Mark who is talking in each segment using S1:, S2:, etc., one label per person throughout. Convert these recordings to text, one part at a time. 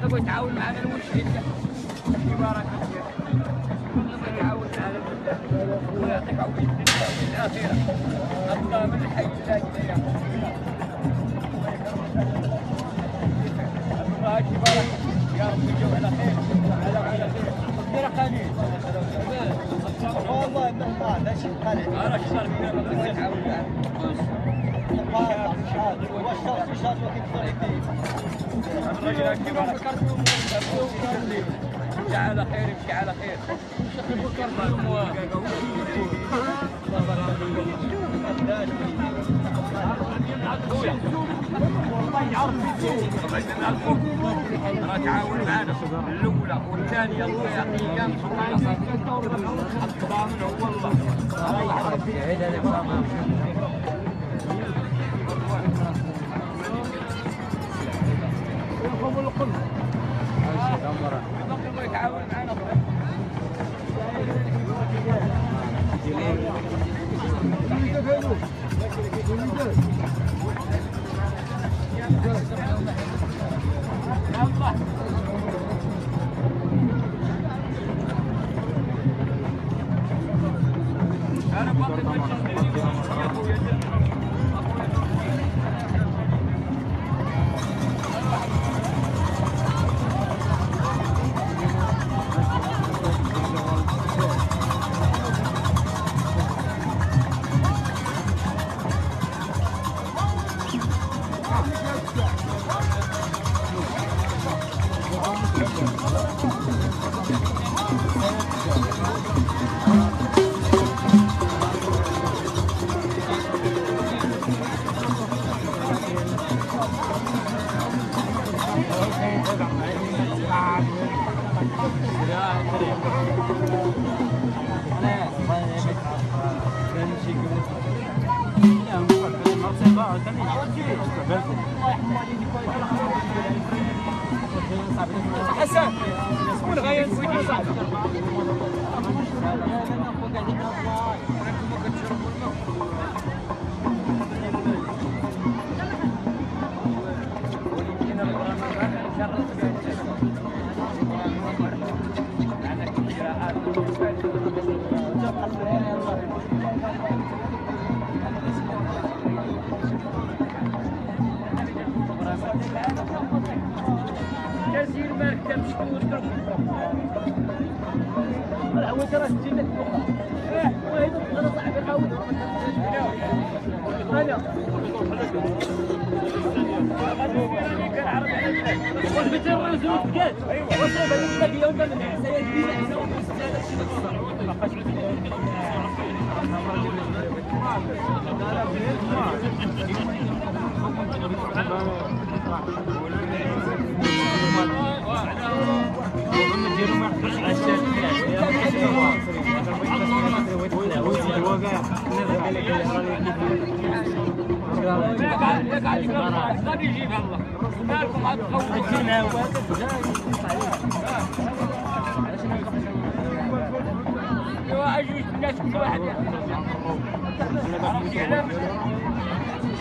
S1: اللي باقي بغى يتعاون معنا المشهد بارك الله يعاون معنا ويعطيك عافيه الاخيره الله من الحي لا الله يبارك يا رب يجيو على خير على على خير دير قليل
S2: والله انه ما لا شيء قليل
S1: أنا اشتغل فينا ما يتعاون معنا
S2: والشخص يشهد وكيف
S1: يمشي على خير يمشي على خير راه تعاون معنا الاولى والثانيه الله يعطيه كان الضامن هو الله الله يتعاون معنا يا الله حسن غاية نسيتي صاحبي وتضرب العواد راه تجي لك وهيدا أنا صاحبي حاول أنا بكات واش راه بان لك اليوم من الحسايه جديده غادي يجيبها الله مالكم عاد ايوا اجوج الناس كل واحد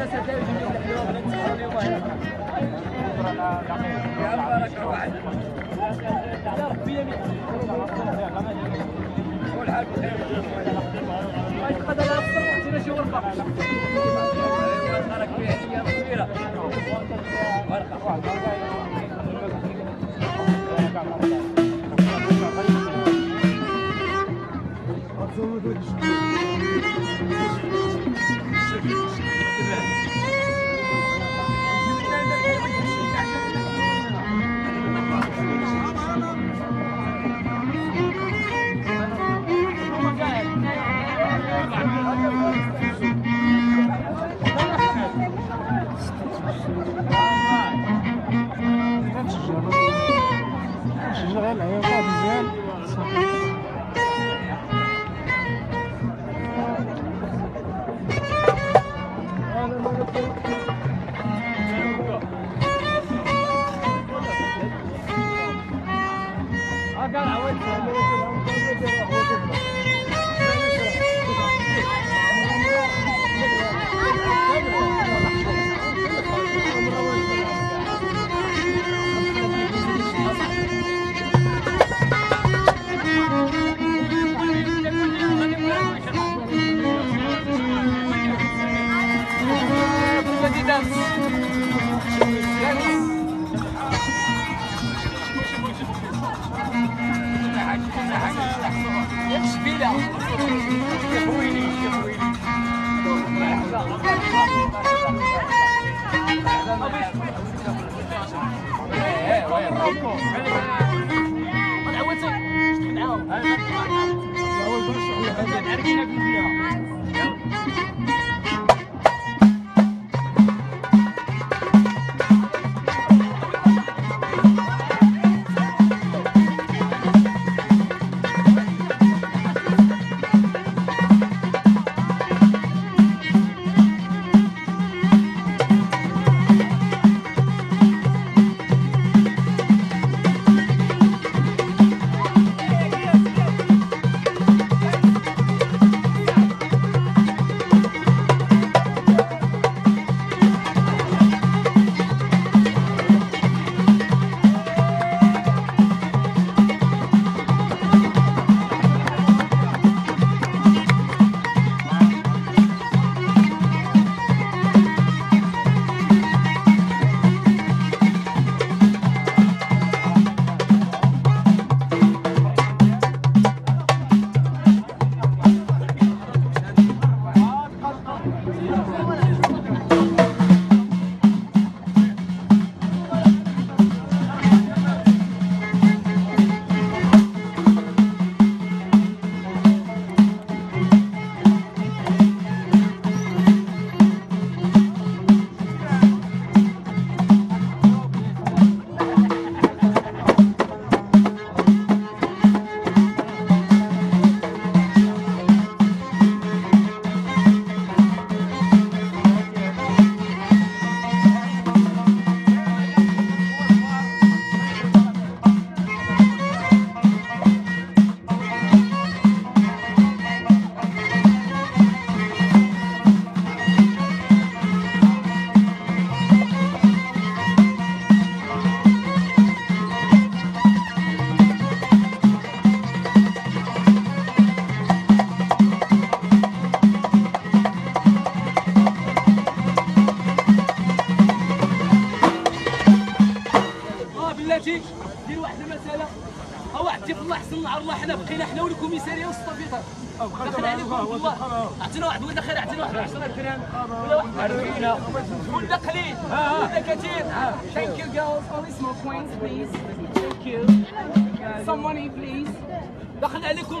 S1: بخير هاي ですね。
S3: Ja, Je voel
S4: je niet, je Ik je niet. Wat is het? Snel. Ja, wat is het? Ja, wat is het?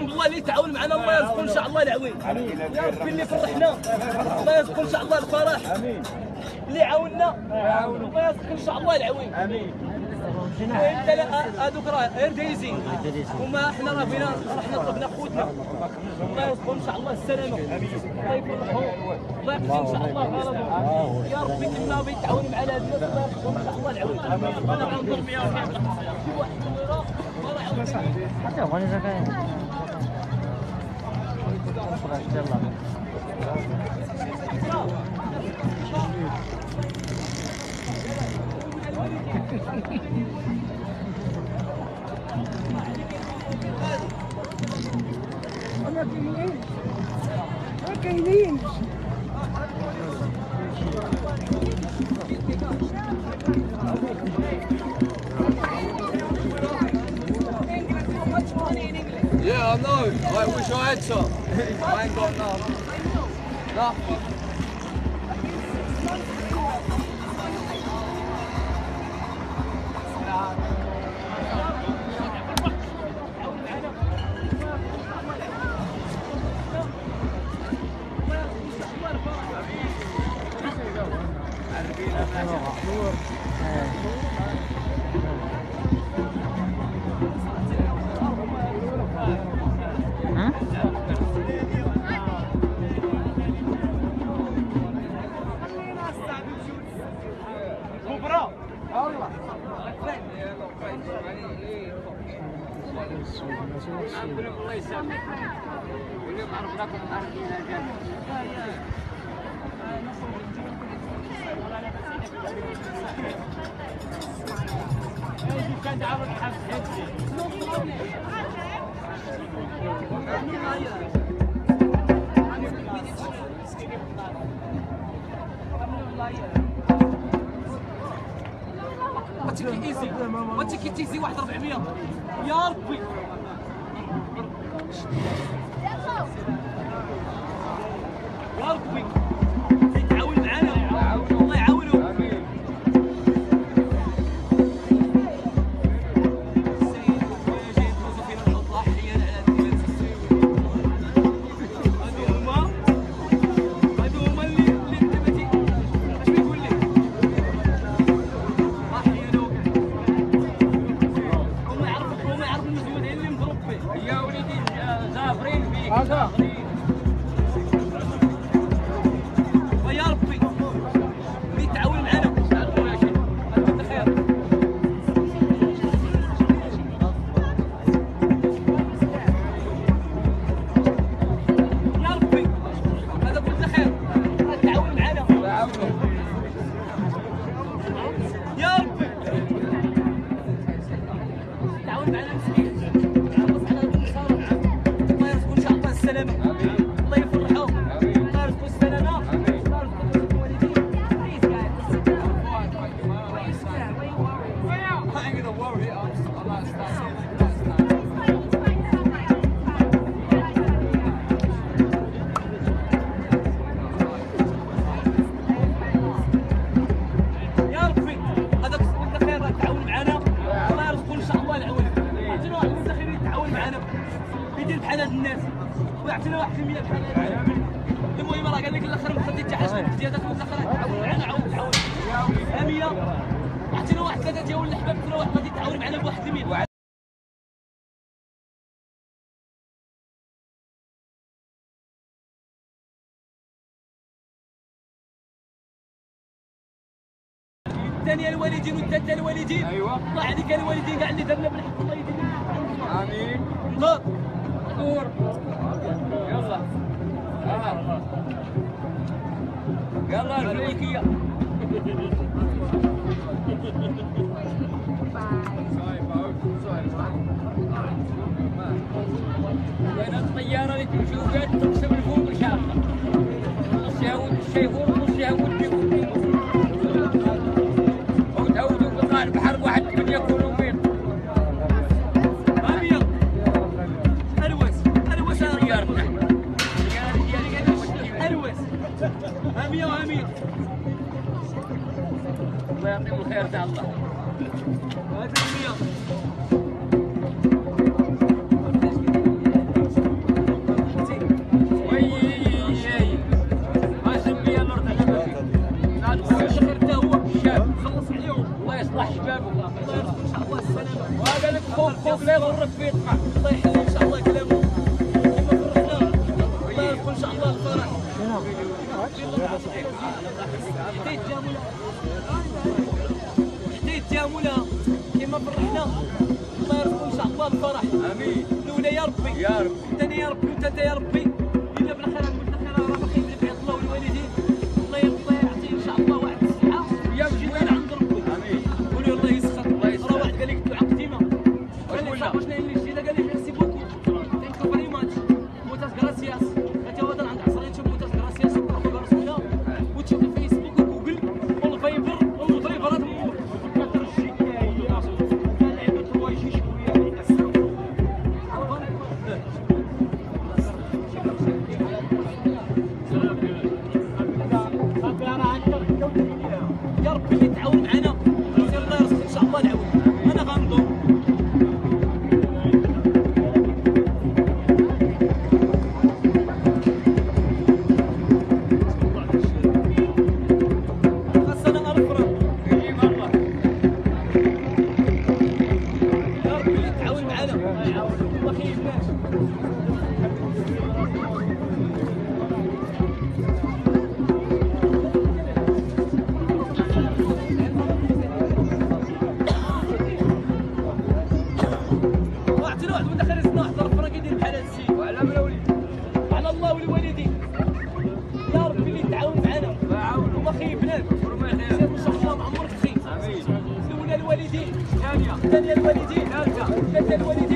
S4: عليكم بالله اللي تعاون معنا الله يرزقكم إن شاء الله العوين يا ربي اللي فرحنا. الله يرزقكم إن شاء الله الفرح. اللي عاوننا الله يرزقك إن شاء الله العوين لا هذوك راه غير دايزين وما إحنا راه بينا رحنا طلبنا خوتنا الله يرزقهم إن شاء الله السلامة. الله يفرحهم الله يقضي إن شاء الله غرضهم يا ربي كنا بيتعاون مع هاد الناس الله يرزقهم إن شاء الله العوين أنا غنضرب Olha quem é! Olha quem é!
S1: I know. I wish I had some. I ain't got none. Nothing. كبرى الله يسلمك الله يسامحك واليوم عرفناكم عارفين
S4: هذا كان دعوة الله هيك تكي إيزي. وتكي تيزي واحد 400
S1: يا
S4: ربي. يا ربي. الثانية الوالدين والثالثه الوالدين
S1: ايوا
S4: الله عليك الوالدين كاع اللي درنا بالحق الله يديك
S1: امين نط يلا يلا الملكية وين الطيارة اللي تمشي وقت تقسم الفوق إن شاء الله.
S4: الفرح.
S1: آمين.
S4: لولا يا ربي.
S1: يا
S4: ربي. انت يا ربي وانت
S1: يا
S4: ربي. Thank you. من دخل السنا حضر ربنا كيدير بحال هاد السيد.
S1: وعلى من ولي
S4: على الله ولوالديه يا ربي اللي تعاون معنا.
S1: وعاون
S4: وما خيبناش سير ان شاء الله ما عمرك خيب
S1: آمين.
S4: الاولى الوالدين.
S1: الثانية
S4: الثانية الوالدين.
S1: الثالثه
S4: الثالثه الوالدين.